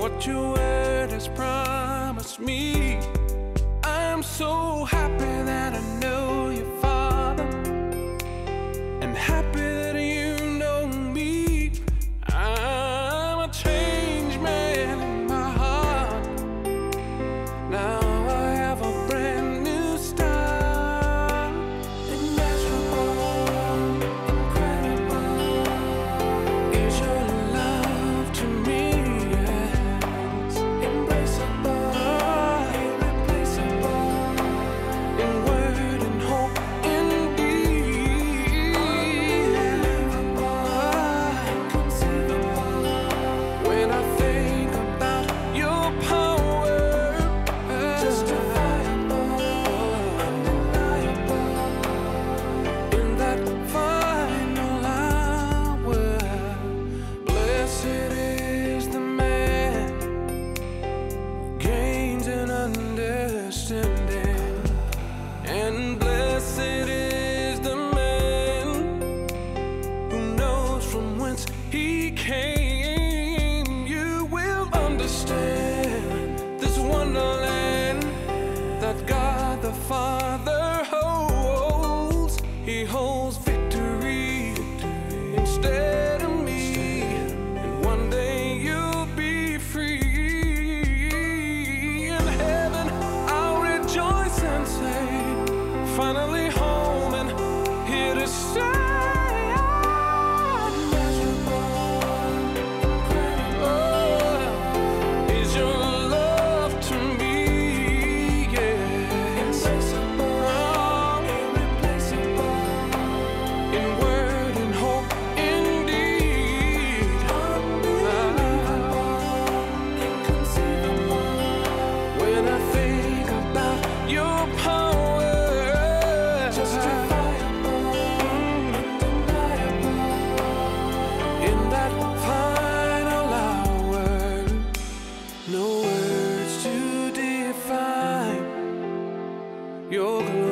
what your word has promised me. I'm so happy that I know. He holds.